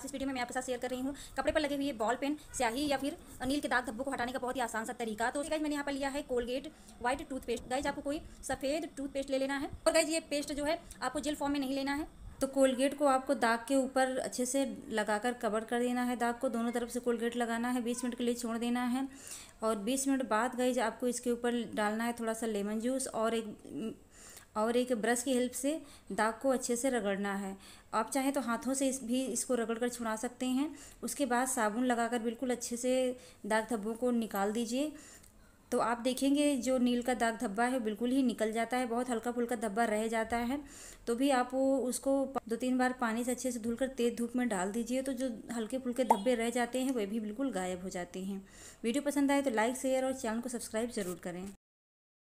आज इस वीडियो में मैं आपके साथ शेयर कर रही हूँ। कपड़े पर लगे हुए बॉल पेन स्याही या फिर नील के दाग धब्बों को हटाने का बहुत ही आसान सा तरीका। तो गाइज़ मैंने यहाँ पर लिया है कोलगेट व्हाइट टूथपेस्ट गाइज़ आपको कोई सफ़ेद टूथपेस्ट ले लेना है। और गाइज़ ये पेस्ट जो है, आपको जेल फॉर्म में नहीं लेना है। तो कोलगेट को आपको दाग के ऊपर अच्छे से लगाकर कवर कर देना है। दाग को दोनों तरफ़ से कोलगेट लगाना है। बीस मिनट के लिए छोड़ देना है। और बीस मिनट बाद गई आपको इसके ऊपर डालना है थोड़ा सा लेमन जूस और एक और एक ब्रश की हेल्प से दाग को अच्छे से रगड़ना है। आप चाहें तो हाथों से इस, भी इसको रगड़ कर छुड़ा सकते हैं। उसके बाद साबुन लगाकर बिल्कुल अच्छे से दाग धब्बों को निकाल दीजिए। तो आप देखेंगे जो नील का दाग धब्बा है, बिल्कुल ही निकल जाता है, बहुत हल्का फुल्का धब्बा रह जाता है। तो भी आप उसको दो तीन बार पानी से अच्छे से धुलकर तेज धूप में डाल दीजिए तो जो हल्के फुल्के धब्बे रह जाते हैं, वे भी बिल्कुल गायब हो जाते हैं। वीडियो पसंद आए तो लाइक, शेयर और चैनल को सब्सक्राइब ज़रूर करें।